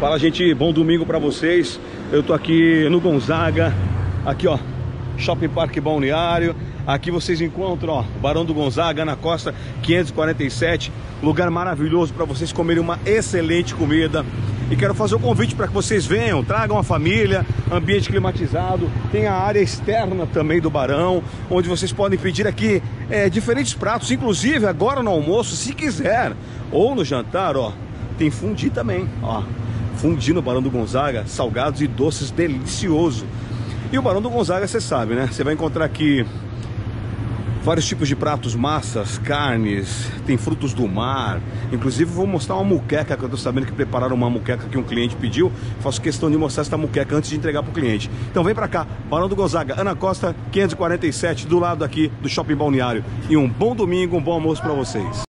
Fala, gente, bom domingo para vocês. Eu tô aqui no Gonzaga, aqui ó, Shopping Parque Balneário. Aqui vocês encontram, ó, Barão do Gonzaga, na Costa 547. Lugar maravilhoso para vocês comerem uma excelente comida. E quero fazer o um convite para que vocês venham, tragam a família, ambiente climatizado. Tem a área externa também do Barão, onde vocês podem pedir aqui é, diferentes pratos, inclusive agora no almoço, se quiser, ou no jantar, ó. Tem fundi também, ó. Fundi no Barão do Gonzaga, salgados e doces delicioso. E o Barão do Gonzaga, você sabe, né? Você vai encontrar aqui vários tipos de pratos, massas, carnes, tem frutos do mar. Inclusive vou mostrar uma muqueca que eu tô sabendo que prepararam uma muqueca que um cliente pediu. Faço questão de mostrar essa muqueca antes de entregar pro cliente. Então vem para cá, Barão do Gonzaga, Ana Costa 547, do lado aqui do Shopping Balneário. E um bom domingo, um bom almoço para vocês.